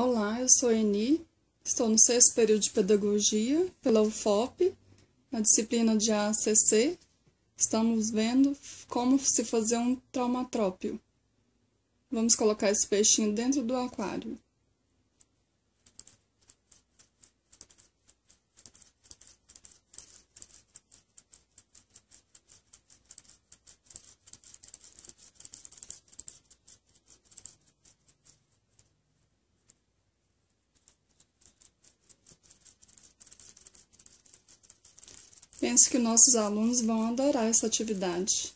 Olá, eu sou Eni, estou no sexto período de Pedagogia pela UFOP, na disciplina de ACC. Estamos vendo como se fazer um traumatrópio. Vamos colocar esse peixinho dentro do aquário. Penso que nossos alunos vão adorar essa atividade.